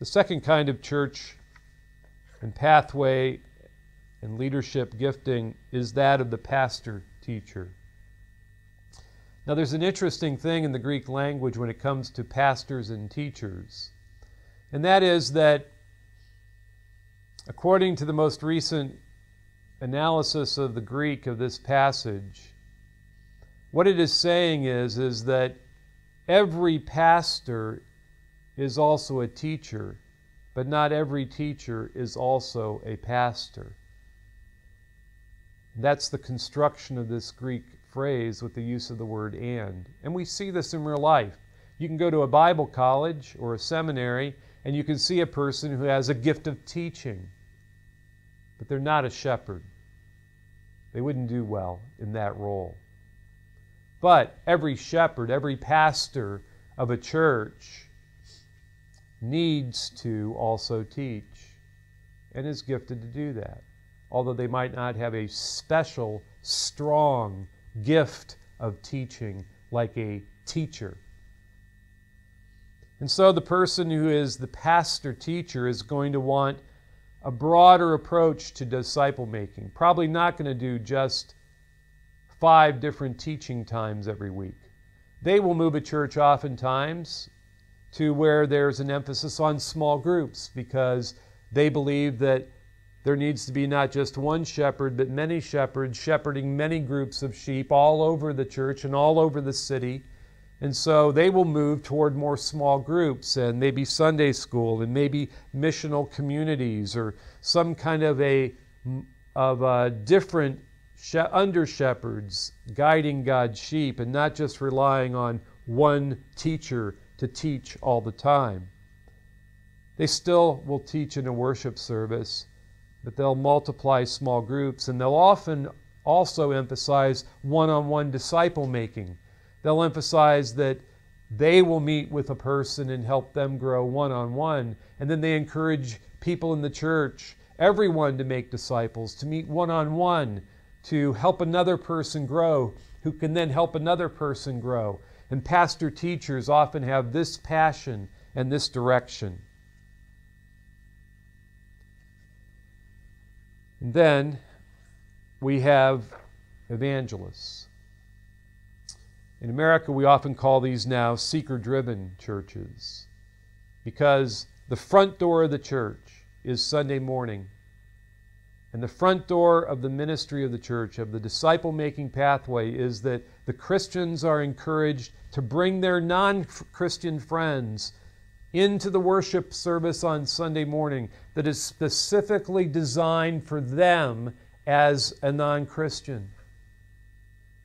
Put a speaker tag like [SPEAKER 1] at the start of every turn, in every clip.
[SPEAKER 1] The second kind of church and pathway and leadership gifting is that of the pastor teacher. Now, there's an interesting thing in the Greek language when it comes to pastors and teachers, and that is that according to the most recent analysis of the Greek of this passage, what it is saying is, is that every pastor is also a teacher, but not every teacher is also a pastor. That's the construction of this Greek phrase with the use of the word and. And we see this in real life. You can go to a Bible college or a seminary and you can see a person who has a gift of teaching, but they're not a shepherd. They wouldn't do well in that role. But every shepherd, every pastor of a church needs to also teach and is gifted to do that. Although they might not have a special, strong gift of teaching like a teacher. And so the person who is the pastor teacher is going to want a broader approach to disciple making. Probably not going to do just five different teaching times every week. They will move a church oftentimes to where there's an emphasis on small groups because they believe that there needs to be not just one shepherd, but many shepherds shepherding many groups of sheep all over the church and all over the city. And so they will move toward more small groups and maybe Sunday school and maybe missional communities or some kind of a of a different under shepherds guiding God's sheep and not just relying on one teacher to teach all the time. They still will teach in a worship service, but they'll multiply small groups and they'll often also emphasize one on one disciple making. They'll emphasize that they will meet with a person and help them grow one on one. And then they encourage people in the church, everyone, to make disciples, to meet one on one, to help another person grow, who can then help another person grow. And pastor teachers often have this passion and this direction. And then we have evangelists. In America, we often call these now seeker driven churches because the front door of the church is Sunday morning and the front door of the ministry of the church, of the disciple making pathway, is that the Christians are encouraged to bring their non Christian friends into the worship service on Sunday morning that is specifically designed for them as a non Christian.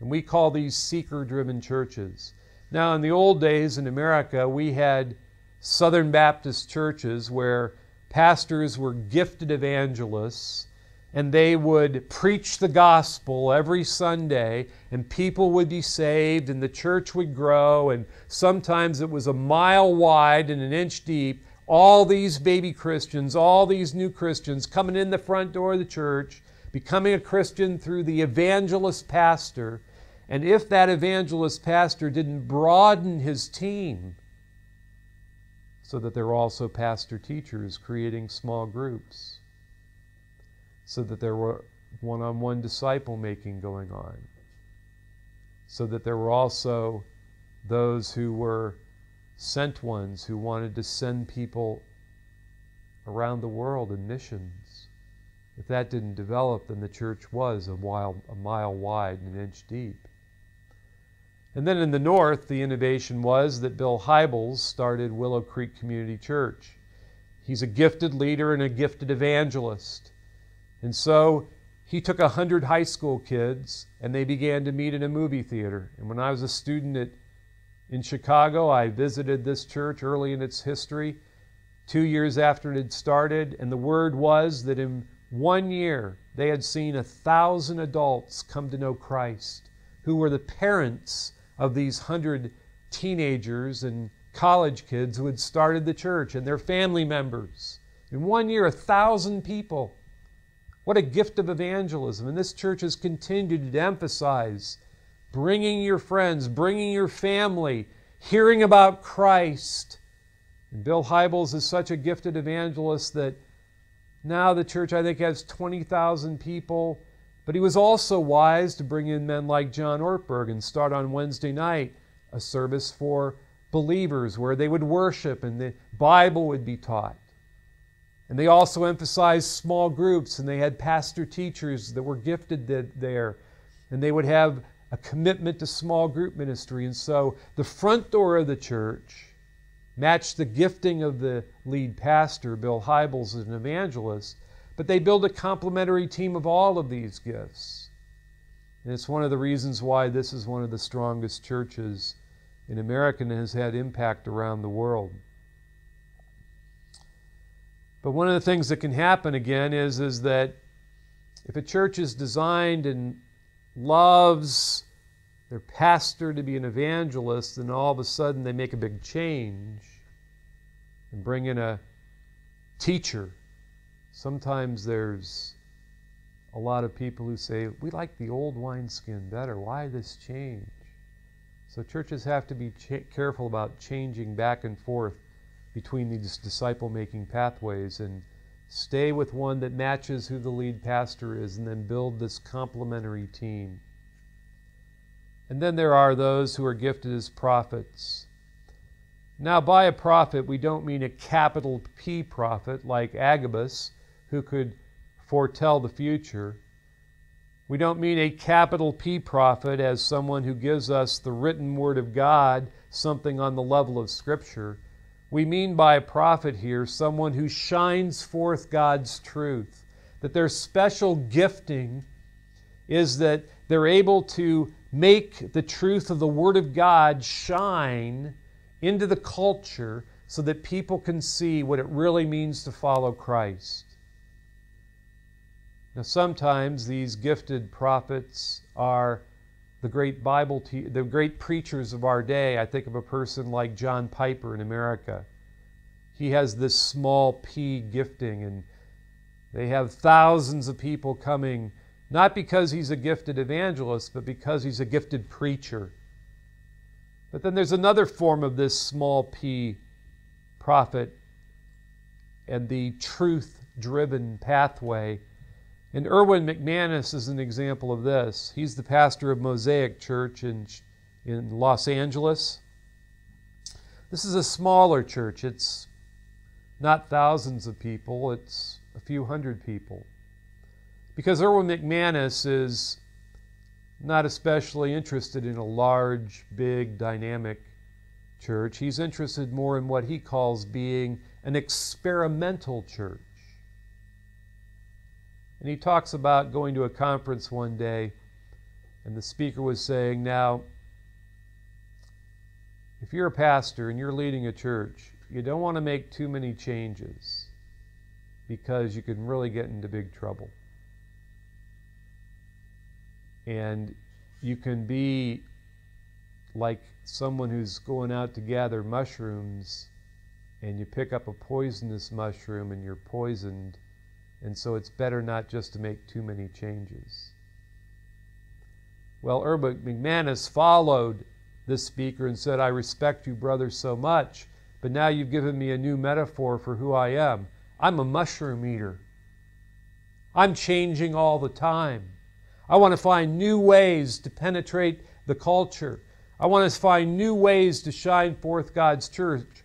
[SPEAKER 1] And we call these seeker driven churches. Now, in the old days in America, we had Southern Baptist churches where pastors were gifted evangelists and they would preach the gospel every Sunday, and people would be saved, and the church would grow, and sometimes it was a mile wide and an inch deep. All these baby Christians, all these new Christians coming in the front door of the church, becoming a Christian through the evangelist pastor. And if that evangelist pastor didn't broaden his team, so that there were also pastor teachers creating small groups so that there were one on one disciple making going on, so that there were also those who were sent ones who wanted to send people around the world in missions. If that didn't develop, then the church was a, a mile wide and an inch deep. And then in the north, the innovation was that Bill Hybels started Willow Creek Community Church. He's a gifted leader and a gifted evangelist. And so he took 100 high school kids and they began to meet in a movie theater. And when I was a student at in Chicago. I visited this church early in its history, two years after it had started, and the word was that in one year they had seen a thousand adults come to know Christ who were the parents of these hundred teenagers and college kids who had started the church and their family members. In one year, a thousand people. What a gift of evangelism. And this church has continued to emphasize bringing your friends, bringing your family, hearing about Christ. And Bill Hybels is such a gifted evangelist that now the church, I think, has 20,000 people. But he was also wise to bring in men like John Ortberg and start on Wednesday night a service for believers where they would worship and the Bible would be taught. And they also emphasized small groups, and they had pastor teachers that were gifted there. And they would have a commitment to small group ministry. And so the front door of the church matched the gifting of the lead pastor, Bill Hybels, as an evangelist, but they build a complementary team of all of these gifts. And it's one of the reasons why this is one of the strongest churches in America and has had impact around the world. But one of the things that can happen again is, is that if a church is designed and loves their pastor to be an evangelist, then all of a sudden they make a big change and bring in a teacher. Sometimes there's a lot of people who say, We like the old wineskin better. Why this change? So churches have to be ch- careful about changing back and forth between these disciple making pathways and stay with one that matches who the lead pastor is and then build this complementary team. And then there are those who are gifted as prophets. Now, by a prophet, we don't mean a capital P prophet like Agabus, who could foretell the future. We don't mean a capital P prophet as someone who gives us the written word of God, something on the level of Scripture. We mean by a prophet here someone who shines forth God's truth, that their special gifting is that they're able to make the truth of the Word of God shine into the culture so that people can see what it really means to follow Christ. Now, sometimes these gifted prophets are the great Bible, te- the great preachers of our day. I think of a person like John Piper in America. He has this small p gifting, and they have thousands of people coming, not because he's a gifted evangelist, but because he's a gifted preacher. But then there's another form of this small p prophet and the truth driven pathway. And Erwin McManus is an example of this. He's the pastor of Mosaic Church in, in Los Angeles. This is a smaller church. It's not thousands of people, it's a few hundred people. Because Erwin McManus is not especially interested in a large, big, dynamic church. He's interested more in what he calls being an experimental church. And he talks about going to a conference one day, and the speaker was saying, Now, if you're a pastor and you're leading a church, you don't want to make too many changes because you can really get into big trouble. And you can be like someone who's going out to gather mushrooms and you pick up a poisonous mushroom and you're poisoned and so it's better not just to make too many changes. Well, Erwin McManus followed this speaker and said, I respect you, brother, so much, but now you've given me a new metaphor for who I am. I'm a mushroom eater. I'm changing all the time. I want to find new ways to penetrate the culture. I want to find new ways to shine forth God's church.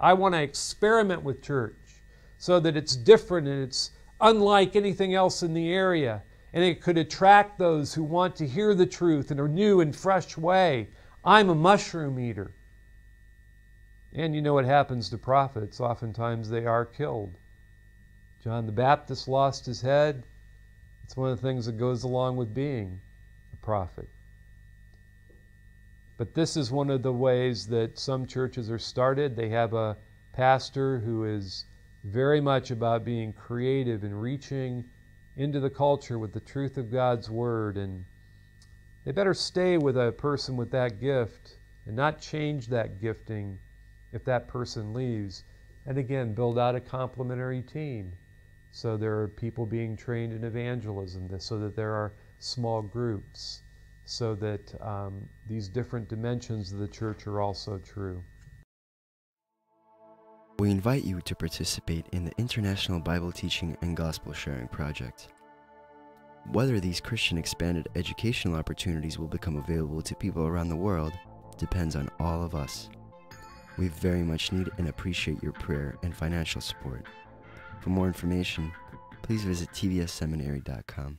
[SPEAKER 1] I want to experiment with church so that it's different and it's unlike anything else in the area. And it could attract those who want to hear the truth in a new and fresh way. I'm a mushroom eater. And you know what happens to prophets? Oftentimes they are killed. John the Baptist lost his head. It's one of the things that goes along with being a prophet. But this is one of the ways that some churches are started. They have a pastor who is very much about being creative and reaching into the culture with the truth of God's Word. And they better stay with a person with that gift and not change that gifting if that person leaves. And again, build out a complementary team. So there are people being trained in evangelism, so that there are small groups, so that um, these different dimensions of the church are also true.
[SPEAKER 2] We invite you to participate in the International Bible Teaching and Gospel Sharing Project. Whether these Christian expanded educational opportunities will become available to people around the world depends on all of us. We very much need and appreciate your prayer and financial support. For more information, please visit tvsseminary.com.